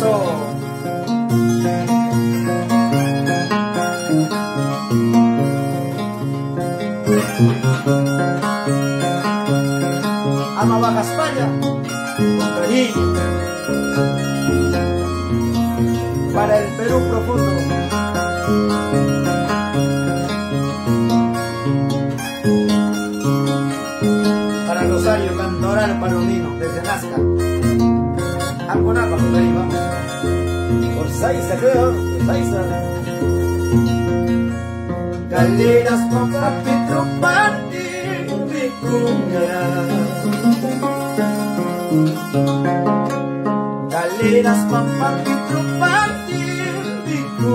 Eso. Ama Baja España, con. Para el Perú profundo. Zaista girl, Zaista Kalinas makapit rumating biko niya Kalinas makapit rumating biko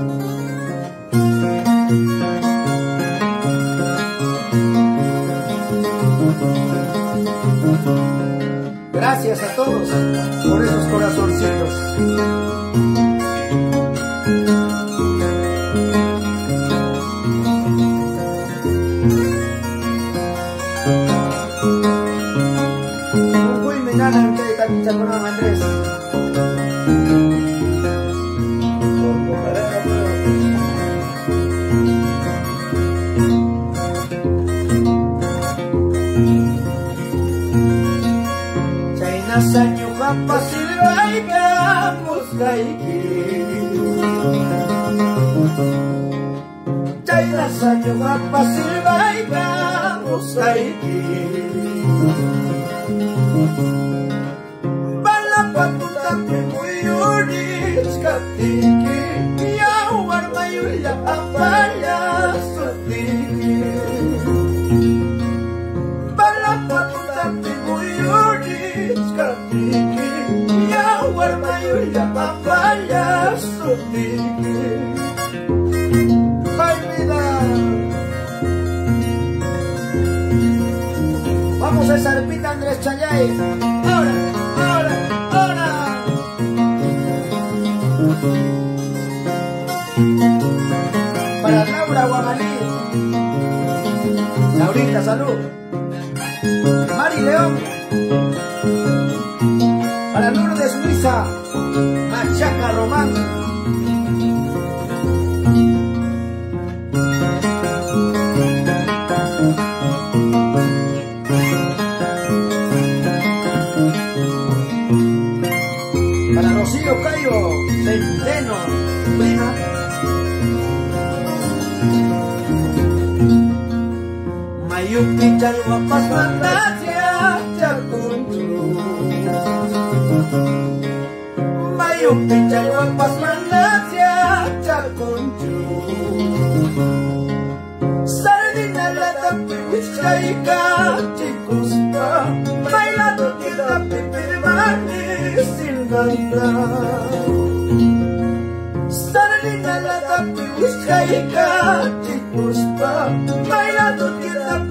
Gracias a todos por esos corazoncitos. Ka muskaiki China sanyo kapasiray ka muskaiki Balapaputa primuyuris Vamos a esa repita Andrés Chayay. Ahora, ahora, ahora. Para Laura Guamalí. Laurita, salud. Mari León. yukti dan wakos manajia ya, terkunjung Mayukti dan wakos manajia ya, terkunjung Sardina latapi wishaika cikusta Mailatu kita pipir tapi singanda Sardina latapi wishaika cikusta Mailatu kita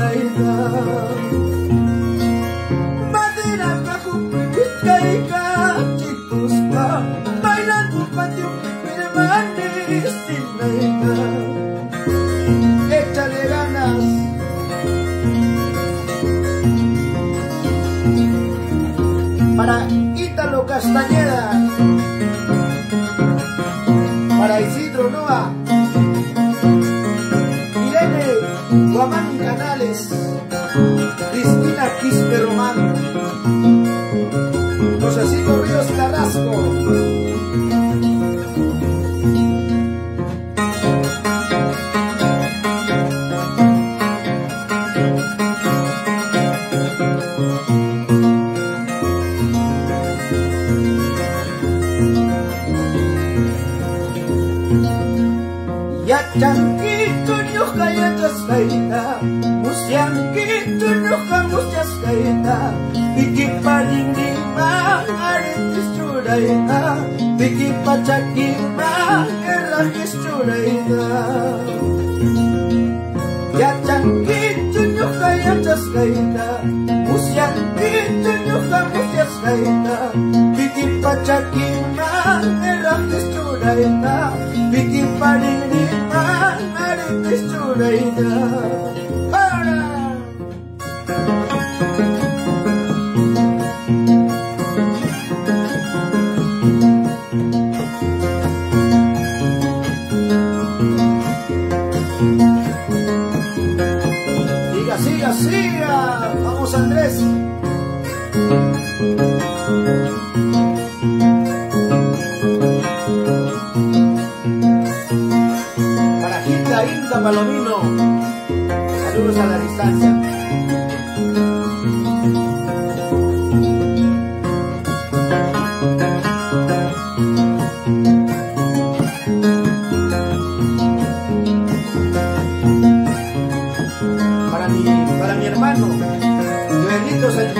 Laila Madina Pakupi Kuskaika Yachanquito ñuja yachascaita Musianquito ñuja musiascaita Piquiparinima aritis churaita Piquipachakima errajis churaita Yachanquito ñuja yachascaita Musianquito ñuja musiascaita Piquipachakima errajis churaita Palindihan, maligtas tunay na para mi hermano, Joelito Centeno. Muchas